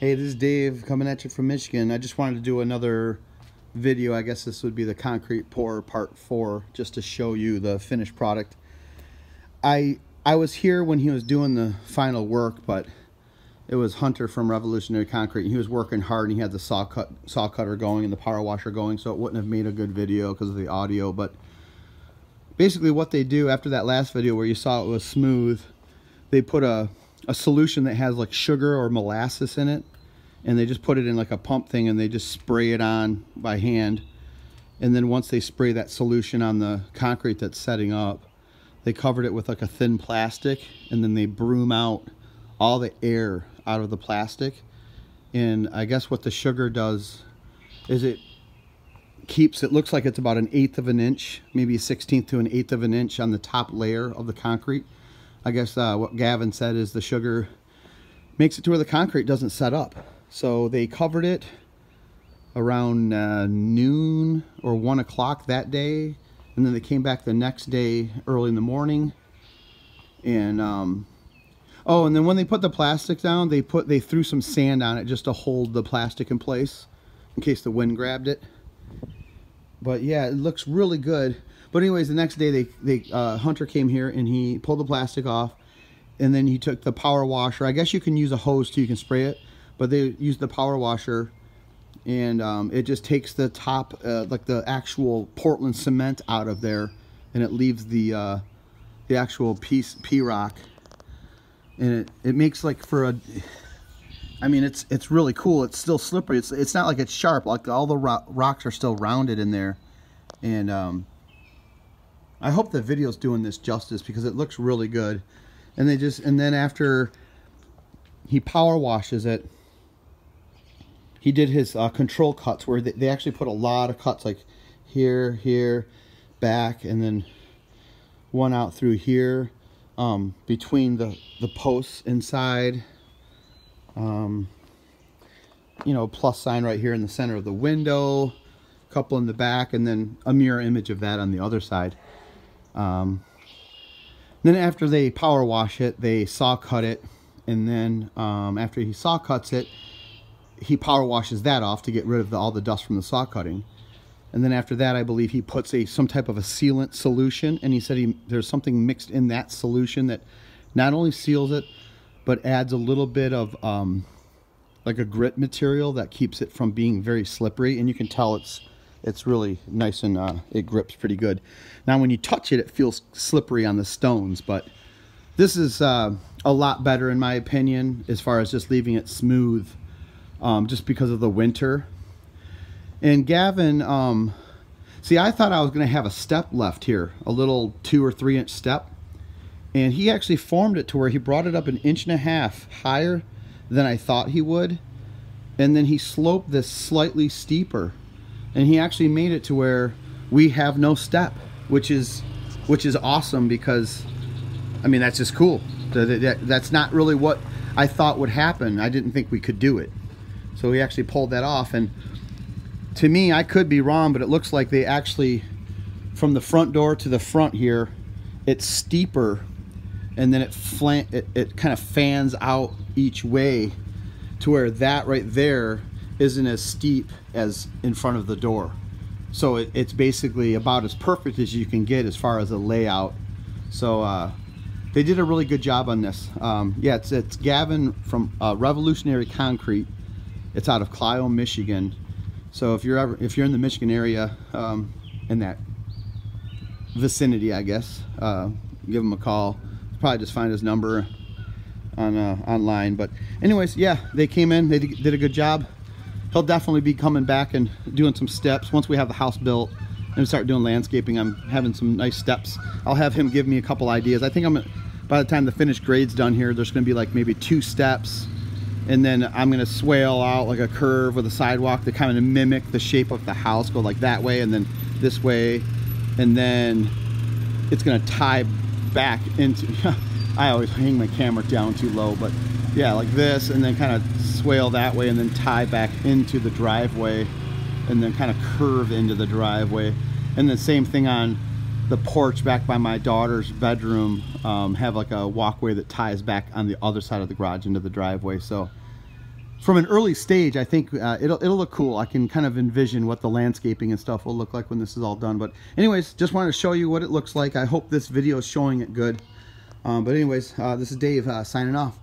Hey, this is Dave coming at you from Michigan. I just wanted to do another video. I guess this would be the concrete pour part four, just to show you the finished product. I I was here when he was doing the final work, but it was Hunter from Revolutionary Concrete. He was working hard and he had the saw cut saw cutter going and the power washer going, so it wouldn't have made a good video because of the audio. But basically, what they do after that last video where you saw it was smooth, they put a a solution that has like sugar or molasses in it and they just put it in like a pump thing and they just spray it on by hand. And then once they spray that solution on the concrete that's setting up they covered it with like a thin plastic and then they broom out all the air out of the plastic. And I guess what the sugar does is it keeps it looks like it's about an eighth of an inch maybe a sixteenth to an eighth of an inch on the top layer of the concrete I guess uh, what Gavin said is the sugar makes it to where the concrete doesn't set up. So they covered it around uh, noon or one o'clock that day. And then they came back the next day early in the morning. And, um, oh, and then when they put the plastic down, they put, they threw some sand on it just to hold the plastic in place in case the wind grabbed it. But yeah, it looks really good. But anyways, the next day they they uh, Hunter came here and he pulled the plastic off, and then he took the power washer. I guess you can use a hose too. You can spray it, but they used the power washer, and um, it just takes the top, uh, like the actual Portland cement out of there, and it leaves the uh, the actual piece P rock, and it it makes like for a. I mean, it's it's really cool. It's still slippery. It's it's not like it's sharp. Like all the ro rocks are still rounded in there, and um, I hope the video's doing this justice because it looks really good. And they just, and then after he power washes it, he did his uh, control cuts where they, they actually put a lot of cuts like here, here, back, and then one out through here um, between the, the posts inside. Um, you know, plus sign right here in the center of the window, couple in the back, and then a mirror image of that on the other side. Um, then after they power wash it, they saw cut it. And then um, after he saw cuts it, he power washes that off to get rid of the, all the dust from the saw cutting. And then after that, I believe he puts a some type of a sealant solution. And he said he, there's something mixed in that solution that not only seals it, but adds a little bit of um, like a grit material that keeps it from being very slippery. And you can tell it's it's really nice and uh, it grips pretty good. Now when you touch it, it feels slippery on the stones, but this is uh, a lot better in my opinion as far as just leaving it smooth um, just because of the winter. And Gavin, um, see I thought I was going to have a step left here, a little two or three inch step. And he actually formed it to where he brought it up an inch and a half higher than I thought he would. And then he sloped this slightly steeper and he actually made it to where we have no step which is which is awesome because I mean that's just cool. That that's not really what I thought would happen. I didn't think we could do it. So he actually pulled that off. And to me I could be wrong but it looks like they actually from the front door to the front here it's steeper and then it, flan it, it kind of fans out each way to where that right there isn't as steep as in front of the door. So it, it's basically about as perfect as you can get as far as a layout. So uh, they did a really good job on this. Um, yeah, it's, it's Gavin from uh, Revolutionary Concrete. It's out of Clio, Michigan. So if you're ever if you're in the Michigan area, um, in that vicinity, I guess, uh, give him a call. Probably just find his number on uh, online. But anyways, yeah, they came in. They did a good job he'll definitely be coming back and doing some steps once we have the house built and start doing landscaping. I'm having some nice steps. I'll have him give me a couple ideas. I think I'm by the time the finished grade's done here, there's gonna be like maybe two steps and then I'm gonna swale out like a curve with a sidewalk to kind of mimic the shape of the house, go like that way and then this way. And then it's gonna tie back into, I always hang my camera down too low, but yeah, like this, and then kind of swale that way, and then tie back into the driveway, and then kind of curve into the driveway. And the same thing on the porch back by my daughter's bedroom, um, have like a walkway that ties back on the other side of the garage into the driveway. So from an early stage, I think uh, it'll it'll look cool. I can kind of envision what the landscaping and stuff will look like when this is all done. But anyways, just wanted to show you what it looks like. I hope this video is showing it good. Um, but anyways, uh, this is Dave uh, signing off.